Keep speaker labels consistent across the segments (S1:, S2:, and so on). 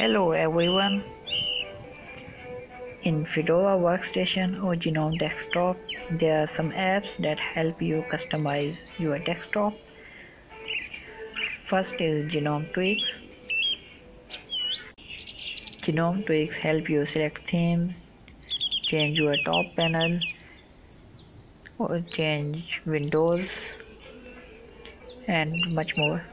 S1: Hello everyone. In Fedora Workstation or GNOME Desktop, there are some apps that help you customize your desktop. First is GNOME Tweaks. GNOME Tweaks help you select themes, change your top panel, or change windows, and much more.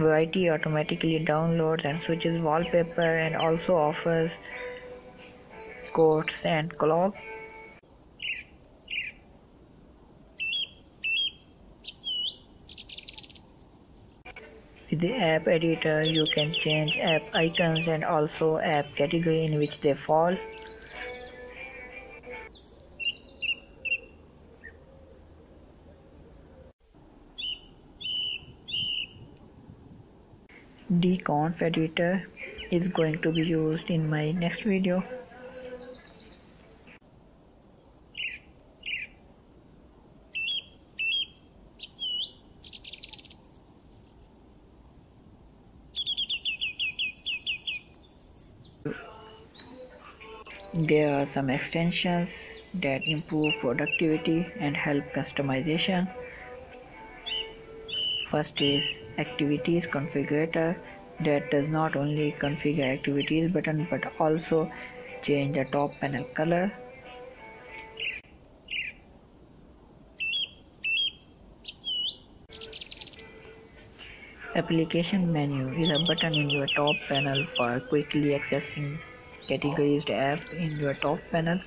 S1: Variety automatically downloads and switches wallpaper and also offers quotes and clock. With the app editor, you can change app icons and also app category in which they fall. Dconf editor is going to be used in my next video. There are some extensions that improve productivity and help customization. First is activities configurator uh, that does not only configure activities button but also change the top panel color. Application menu is a button in your top panel for quickly accessing categorized apps in your top panel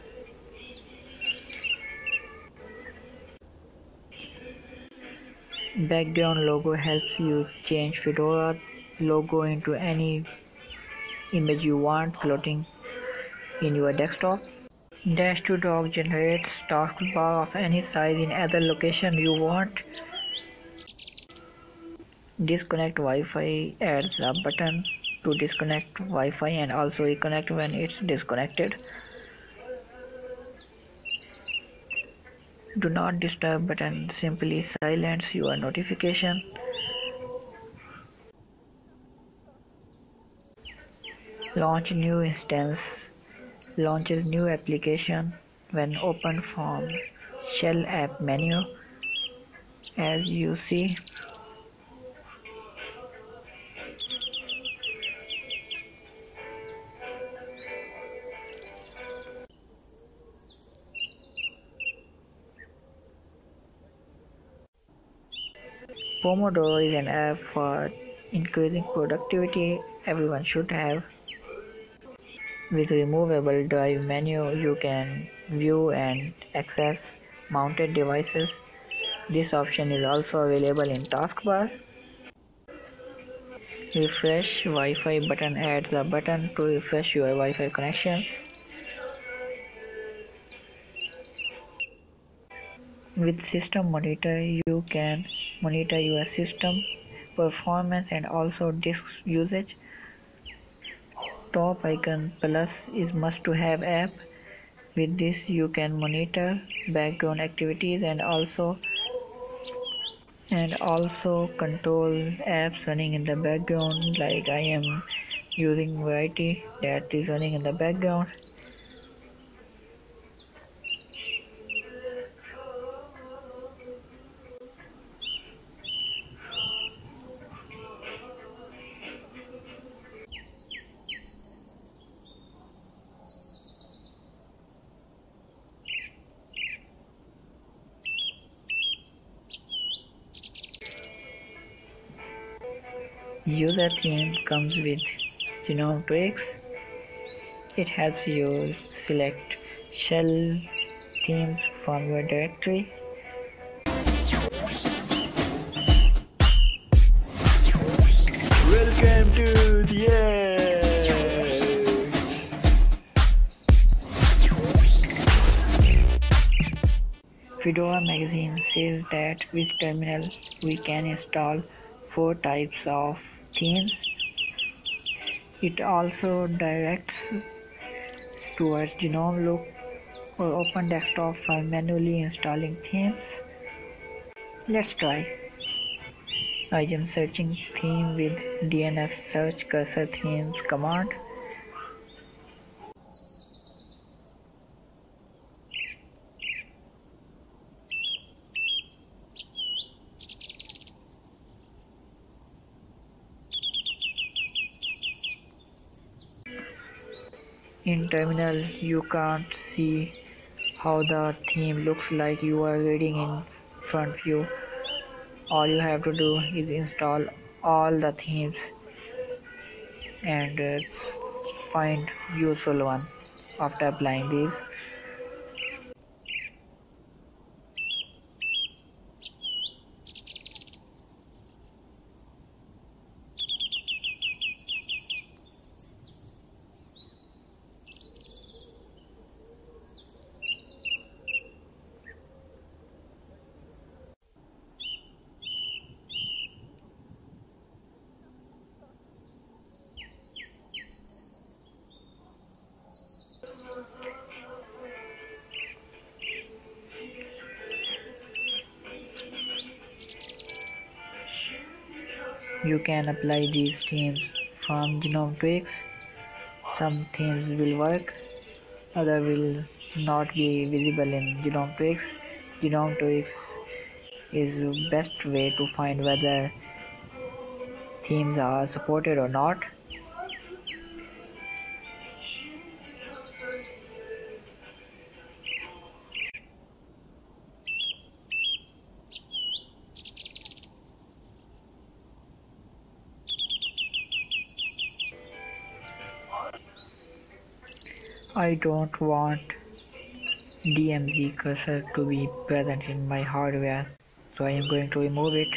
S1: Background logo helps you change Fedora logo into any image you want floating in your desktop. Dash to dock generates taskbar of any size in other location you want. Disconnect Wi-Fi adds a button to disconnect Wi-Fi and also reconnect when it's disconnected. Do not disturb button. Simply silence your notification. Launch new instance. Launches new application. When opened from shell app menu. As you see Pomodoro is an app for increasing productivity everyone should have. With removable drive menu, you can view and access mounted devices. This option is also available in taskbar. Refresh Wi-Fi button adds a button to refresh your Wi-Fi connection. With System Monitor, you can monitor your system performance and also disk usage. Top icon plus is must to have app. With this you can monitor background activities and also and also control apps running in the background like I am using variety that is running in the background User theme comes with GNOME Tweaks. It helps you select shell themes from your directory. Welcome to the. Fedora magazine says that with terminal we can install four types of themes. It also directs towards GNOME look or open desktop for manually installing themes. Let's try. I am searching theme with DNF search cursor themes command. In terminal you can't see how the theme looks like. You are reading in front view all you have to do is install all the themes and uh, find useful one after applying these you can apply these themes from Tweaks. Some themes will work, other will not be visible in GNOME Tweaks. GNOME Tweaks is the best way to find whether themes are supported or not. I don't want DMZ cursor to be present in my hardware so I am going to remove it.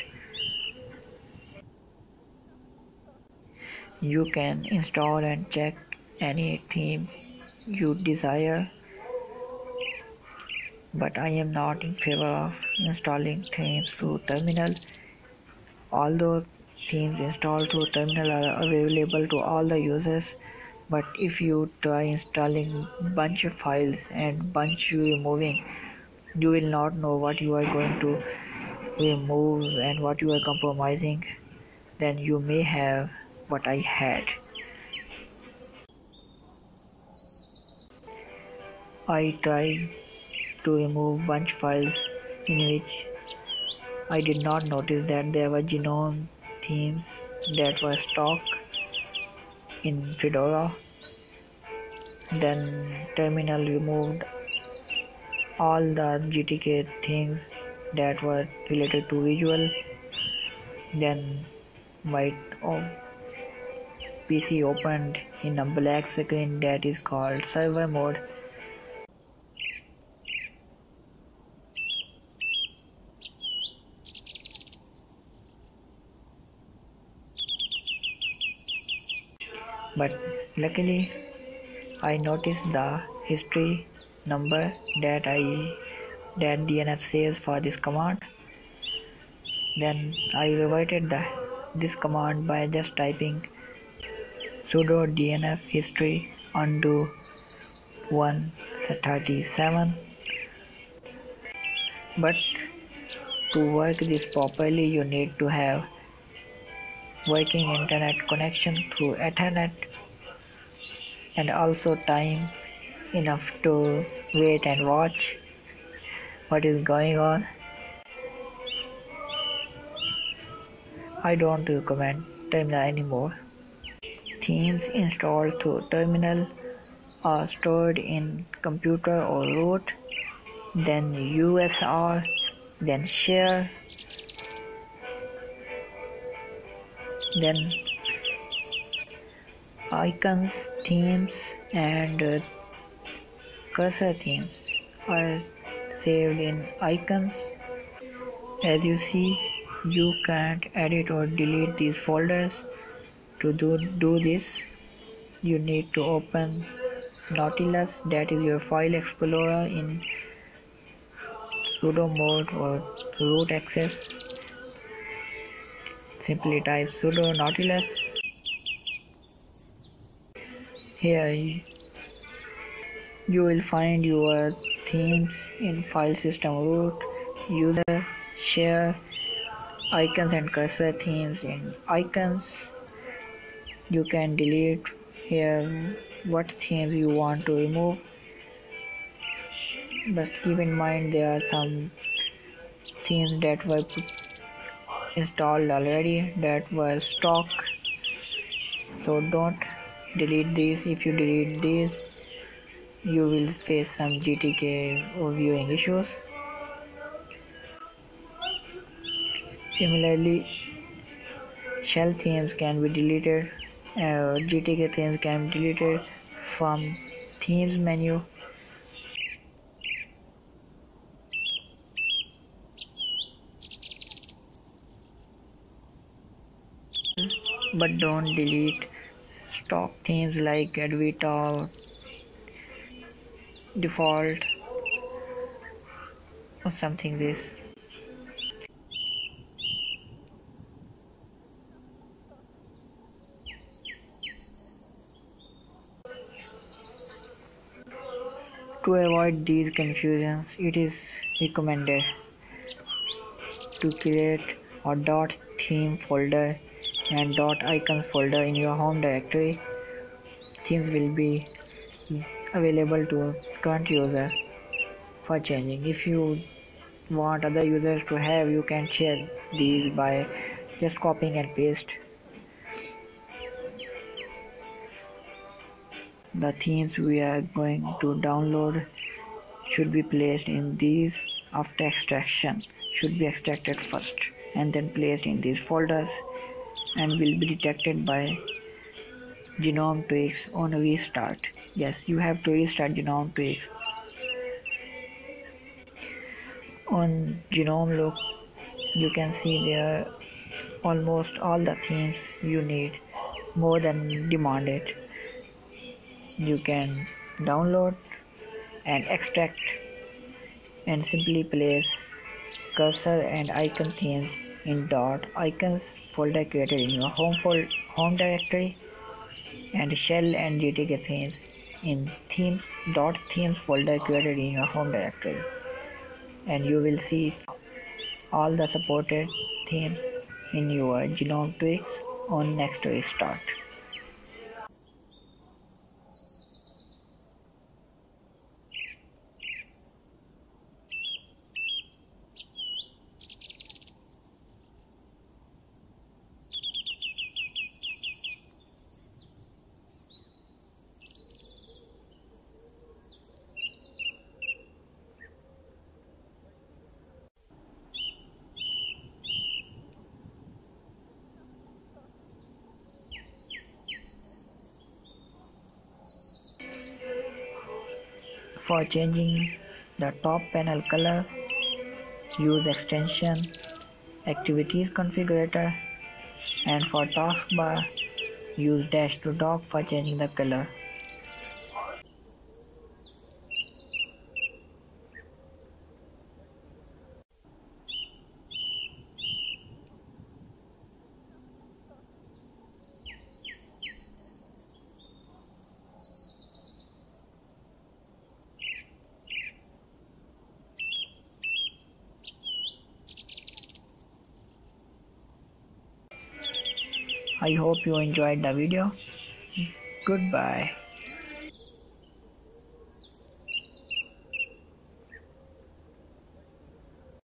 S1: You can install and check any theme you desire but I am not in favor of installing themes through terminal. Although themes installed through terminal are available to all the users but if you try installing bunch of files and bunch you removing you will not know what you are going to remove and what you are compromising. Then you may have what I had. I tried to remove bunch files in which I did not notice that there were GNOME themes that were stock in Fedora. Then terminal removed. All the GTK things that were related to visual. Then my PC opened in a black screen that is called server mode but luckily I noticed the history number that I that DNF says for this command. Then I reverted the this command by just typing sudo dnf history undo 137 but to work this properly you need to have working internet connection through Ethernet and also time enough to wait and watch what is going on. I don't recommend terminal anymore. Themes installed through terminal are stored in computer or root, then USR, then share, then icons themes and uh, cursor themes are saved in icons. As you see you can't edit or delete these folders. To do, do this you need to open Nautilus that is your file explorer in sudo mode or root access simply type sudo nautilus. Here you will find your themes in file system root user share icons and cursor themes in icons. You can delete here what themes you want to remove. But keep in mind there are some themes that were installed already. That were stock. So don't delete these if you delete these you will face some GTK or viewing issues. Similarly shell themes can be deleted. Uh, GTK themes can be deleted from themes menu but don't delete. Stock themes like Adwaita default or something this. To avoid these confusions, it is recommended to create a dot theme folder and dot icons folder in your home directory. Themes will be available to current user for changing. If you want other users to have, you can share these by just copying and paste. the themes we are going to download should be placed in these after extraction should be extracted first and then placed in these folders and will be detected by GNOME tweaks on a restart. Yes you have to restart GNOME tweaks on GNOME look. You can see there almost all the themes you need more than demanded. You can download and extract and simply place cursor and icon themes in dot icons folder created in your home folder home directory and shell and GTK themes in themes dot themes folder created in your home directory and you will see all the supported themes in your GNOME tweaks on next restart. For changing the top panel color, use extension activities configurator and for taskbar, use dash to dock for changing the color. I hope you enjoyed the video. Goodbye.